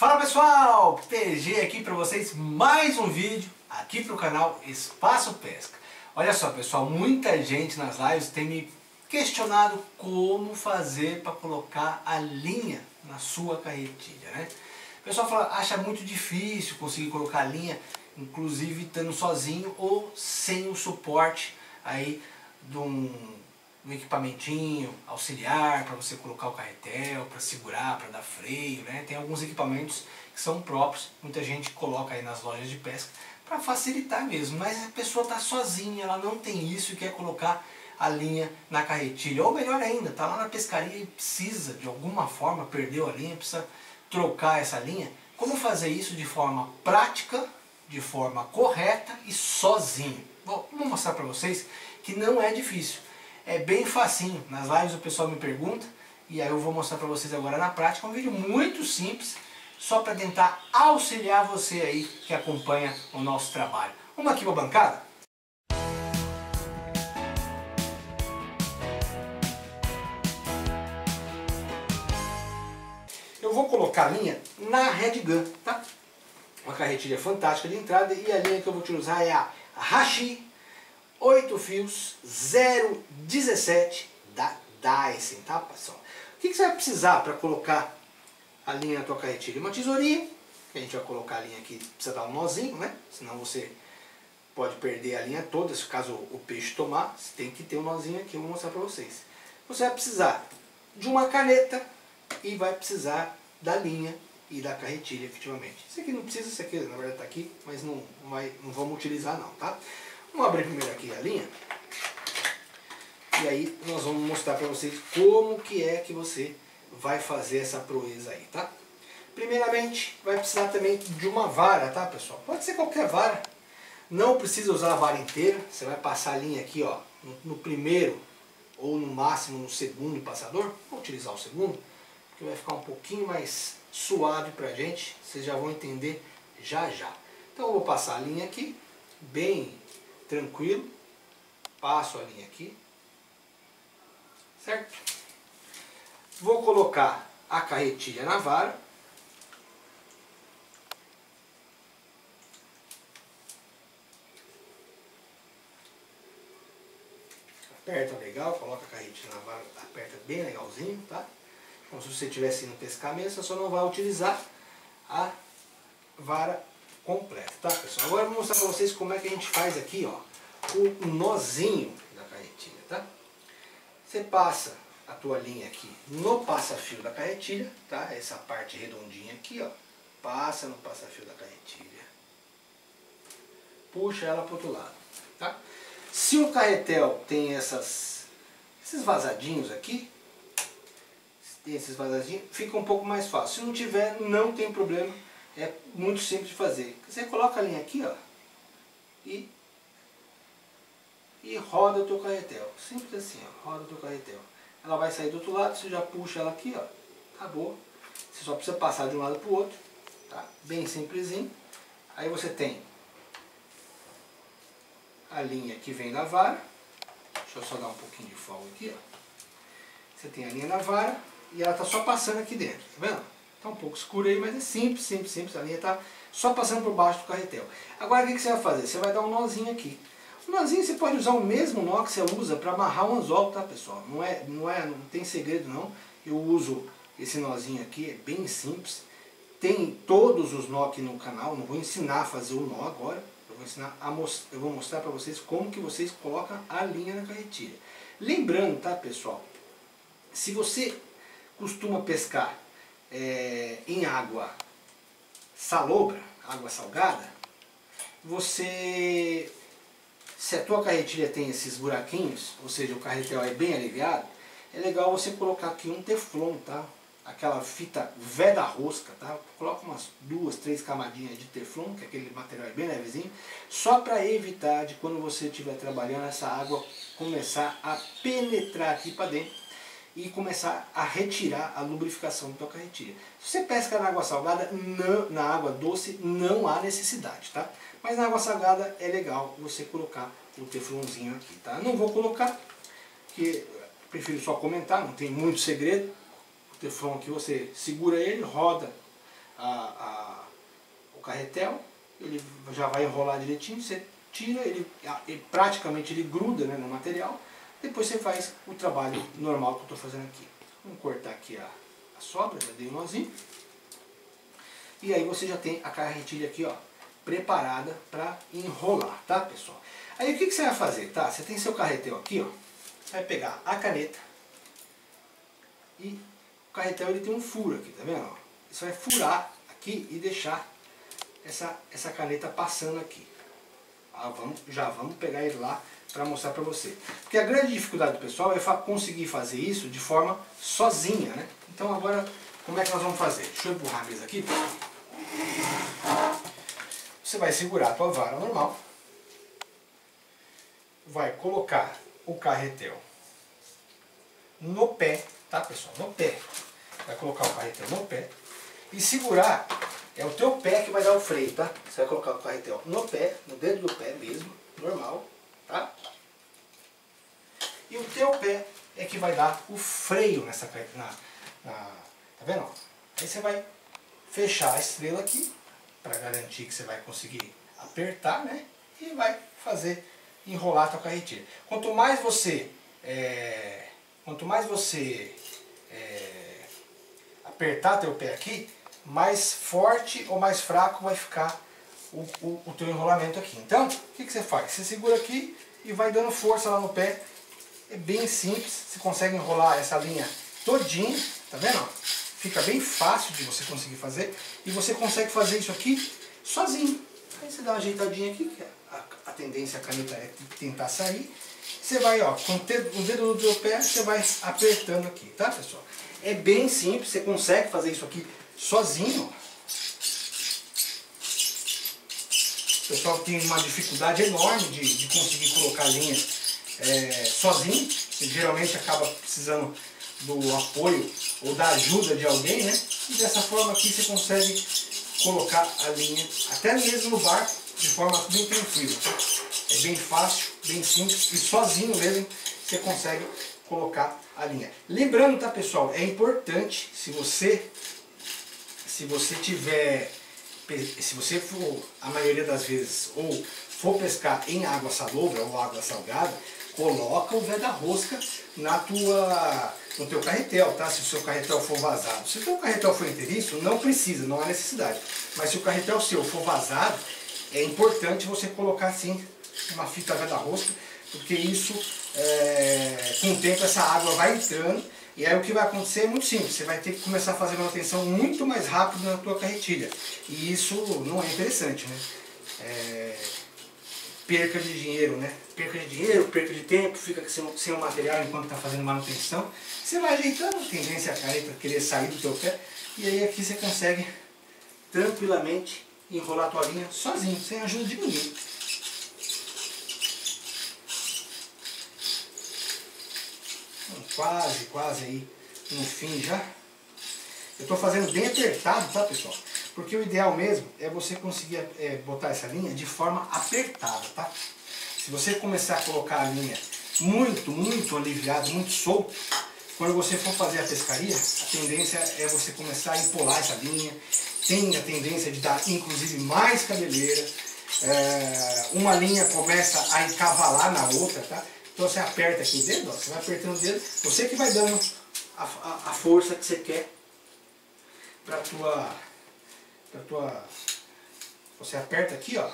Fala pessoal, PG aqui para vocês mais um vídeo aqui para o canal Espaço Pesca. Olha só pessoal, muita gente nas lives tem me questionado como fazer para colocar a linha na sua carretilha, né? O pessoal fala, acha muito difícil conseguir colocar a linha, inclusive estando sozinho ou sem o suporte aí de um um equipamentinho auxiliar para você colocar o carretel, para segurar, para dar freio, né? Tem alguns equipamentos que são próprios, muita gente coloca aí nas lojas de pesca para facilitar mesmo, mas a pessoa está sozinha, ela não tem isso e quer colocar a linha na carretilha, ou melhor ainda, está lá na pescaria e precisa de alguma forma, perdeu a linha, precisa trocar essa linha. Como fazer isso de forma prática, de forma correta e sozinho? Bom, vou mostrar para vocês que não é difícil é bem facinho. Nas lives o pessoal me pergunta e aí eu vou mostrar para vocês agora na prática. um vídeo muito simples, só para tentar auxiliar você aí que acompanha o nosso trabalho. Vamos aqui para a bancada? Eu vou colocar a linha na Red Gun, tá? Uma carretilha fantástica de entrada e a linha que eu vou usar é a Hashi 8 fios 017 da Dyson, tá pessoal? O que, que você vai precisar para colocar a linha na tua carretilha? Uma tesourinha, que a gente vai colocar a linha aqui, precisa dar um nozinho, né? Senão você pode perder a linha toda, se caso o peixe tomar, você tem que ter um nozinho aqui, eu vou mostrar para vocês. Você vai precisar de uma caneta e vai precisar da linha e da carretilha, efetivamente. Isso aqui não precisa, isso aqui na verdade está aqui, mas não, não, vai, não vamos utilizar não, tá? Vamos abrir primeiro aqui a linha. E aí nós vamos mostrar para vocês como que é que você vai fazer essa proeza aí, tá? Primeiramente, vai precisar também de uma vara, tá pessoal? Pode ser qualquer vara. Não precisa usar a vara inteira. Você vai passar a linha aqui, ó, no, primeiro ou no máximo no segundo passador. Vou utilizar o segundo, porque vai ficar um pouquinho mais suave pra gente. Vocês já vão entender já já. Então eu vou passar a linha aqui, bem tranquilo, passo a linha aqui, certo? Vou colocar a carretilha na vara, aperta legal, coloca a carretilha na vara, aperta bem legalzinho, tá? Como se você estivesse indo pescar mesmo, você só não vai utilizar a vara completa, tá pessoal? Agora eu vou mostrar para vocês como é que a gente faz aqui, ó, o nozinho da carretilha, tá? Você passa a tua linha aqui no passa-fio da carretilha, tá? Essa parte redondinha aqui, ó, passa no passa-fio da carretilha. Puxa ela para outro lado, tá? Se o carretel tem essas, esses vazadinhos aqui, tem esses vazadinhos, fica um pouco mais fácil. Se não tiver, não tem problema é muito simples de fazer. Você coloca a linha aqui, ó, e, e roda o teu carretel. Simples assim, ó, roda o teu carretel. Ela vai sair do outro lado, você já puxa ela aqui, ó, acabou. Você só precisa passar de um lado para o outro, tá? Bem simplesinho. Aí você tem a linha que vem na vara. Deixa eu só dar um pouquinho de folga aqui, ó. Você tem a linha na vara e ela tá só passando aqui dentro, tá vendo? Está um pouco escuro aí, mas é simples, simples, simples. A linha está só passando por baixo do carretel. Agora o que, que você vai fazer? Você vai dar um nozinho aqui. O nozinho você pode usar o mesmo nó que você usa para amarrar um anzol, tá pessoal? Não, é, não, é, não tem segredo não. Eu uso esse nozinho aqui, é bem simples. Tem todos os nó aqui no canal, não vou ensinar a fazer o nó agora. Eu vou, ensinar a eu vou mostrar para vocês como que vocês colocam a linha na carretilha. Lembrando, tá pessoal? Se você costuma pescar é, em água salobra, água salgada, você, se a tua carretilha tem esses buraquinhos, ou seja, o carretel é bem aliviado, é legal você colocar aqui um teflon, tá? Aquela fita veda rosca, tá? Coloca umas duas, três camadinhas de teflon, que aquele material é bem levezinho, só para evitar de quando você estiver trabalhando essa água começar a penetrar aqui para dentro e começar a retirar a lubrificação da tua carretilha. Se você pesca na água salgada, não, na água doce, não há necessidade, tá? Mas na água salgada é legal você colocar o teflonzinho aqui, tá? Não vou colocar, porque prefiro só comentar, não tem muito segredo. O teflon aqui você segura ele, roda a, a, o carretel, ele já vai enrolar direitinho, você tira, ele, ele praticamente ele gruda né, no material, depois você faz o trabalho normal que eu estou fazendo aqui. Vamos cortar aqui a, a sobra, já dei um nozinho. E aí você já tem a carretilha aqui, ó, preparada para enrolar, tá pessoal? Aí o que, que você vai fazer, tá? Você tem seu carretel aqui, ó, você vai pegar a caneta e o carretel ele tem um furo aqui, tá vendo? Você vai furar aqui e deixar essa, essa caneta passando aqui. Ah, vamos, já vamos pegar ele lá para mostrar para você. Porque a grande dificuldade do pessoal é conseguir fazer isso de forma sozinha, né? Então agora, como é que nós vamos fazer? Deixa eu empurrar a mesa aqui, Você vai segurar a tua vara normal. Vai colocar o carretel no pé, tá pessoal? No pé. Vai colocar o carretel no pé e segurar é o teu pé que vai dar o freio, tá? Você vai colocar o carretel no pé, no dedo do pé mesmo, normal, tá? E o teu pé é que vai dar o freio nessa na, na tá vendo? Aí você vai fechar a estrela aqui para garantir que você vai conseguir apertar, né? E vai fazer enrolar a tua carretilha. Quanto mais você é, quanto mais você é, apertar teu pé aqui, mais forte ou mais fraco vai ficar o, o, o teu enrolamento aqui. Então, o que, que você faz? Você segura aqui e vai dando força lá no pé. É bem simples, você consegue enrolar essa linha todinha, tá vendo? Fica bem fácil de você conseguir fazer e você consegue fazer isso aqui sozinho. Aí você dá uma ajeitadinha aqui, que a, a tendência a caneta é tentar sair. Você vai, ó, com o dedo, do teu pé, você vai apertando aqui, tá pessoal? É bem simples, você consegue fazer isso aqui sozinho. O pessoal tem uma dificuldade enorme de, de conseguir colocar linha é, sozinho. geralmente acaba precisando do apoio ou da ajuda de alguém, né? E dessa forma aqui você consegue colocar a linha, até mesmo no barco, de forma bem tranquila. É bem fácil, bem simples e sozinho mesmo você consegue colocar a linha. Lembrando, tá pessoal, é importante se você se você tiver, se você for, a maioria das vezes, ou for pescar em água salobra ou água salgada, coloca o da rosca na tua, no teu carretel, tá? Se o seu carretel for vazado. Se o teu carretel for inteiriço, não precisa, não há necessidade. Mas se o carretel seu for vazado, é importante você colocar assim uma fita da rosca, porque isso, é, com o tempo, essa água vai entrando e aí o que vai acontecer é muito simples, você vai ter que começar a fazer manutenção muito mais rápido na tua carretilha. E isso não é interessante, né? É... Perca de dinheiro, né? Perca de dinheiro, perca de tempo, fica sem, o material enquanto está fazendo manutenção. Você vai ajeitando, tendência a careta querer sair do teu pé. E aí aqui você consegue tranquilamente enrolar a tua linha sozinho, sem ajuda de ninguém. Quase, quase aí no fim já. Eu estou fazendo bem apertado, tá pessoal? Porque o ideal mesmo é você conseguir é, botar essa linha de forma apertada, tá? Se você começar a colocar a linha muito, muito aliviado, muito solto, quando você for fazer a pescaria, a tendência é você começar a empolar essa linha, tem a tendência de dar inclusive mais cabeleira, é, uma linha começa a encavalar na outra, tá? Então você aperta aqui o dedo, ó, você vai apertando o dedo, você que vai dando a, a, a força que você quer para tua, pra tua. Você aperta aqui, ó,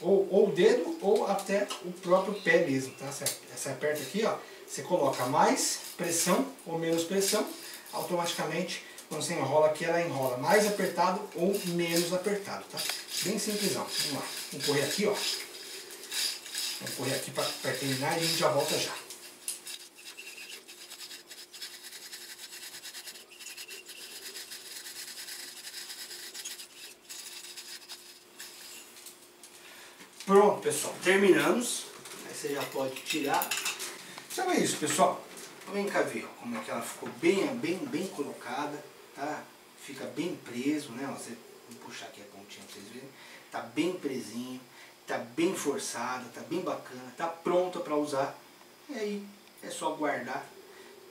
ou, ou o dedo ou até o próprio pé mesmo, tá? Você, você aperta aqui, ó, você coloca mais pressão ou menos pressão, automaticamente quando você enrola aqui, ela enrola mais apertado ou menos apertado, tá? Bem simplesão. Vamos lá. Vamos correr aqui, ó. Vamos correr aqui para terminar e a gente já volta já. Pronto, pessoal. Terminamos. Aí você já pode tirar. Então é isso, pessoal. Vem cá ver como é que ela ficou bem, bem, bem colocada, tá? Fica bem preso, né? Você, vou puxar aqui a pontinha para vocês verem. Tá bem presinho está bem forçada, está bem bacana, está pronta para usar. E aí é só guardar.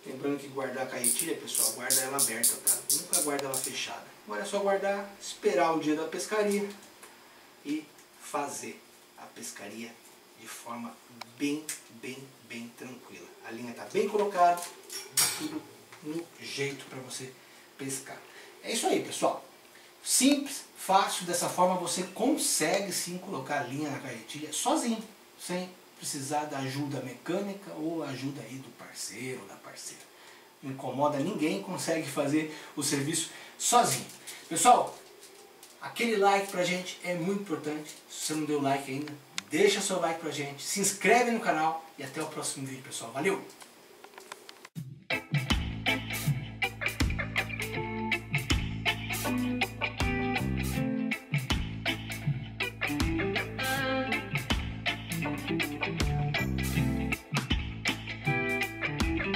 Lembrando que guardar a carretilha, pessoal, guarda ela aberta, tá? Nunca guarda ela fechada. Agora é só guardar, esperar o dia da pescaria e fazer a pescaria de forma bem, bem, bem tranquila. A linha está bem colocada, tudo no jeito para você pescar. É isso aí, pessoal. Simples, fácil, dessa forma você consegue sim colocar a linha na carretilha sozinho, sem precisar da ajuda mecânica ou ajuda aí do parceiro ou da parceira. Não incomoda ninguém, consegue fazer o serviço sozinho. Pessoal, aquele like pra gente é muito importante. Se você não deu like ainda, deixa seu like pra gente, se inscreve no canal e até o próximo vídeo, pessoal. Valeu!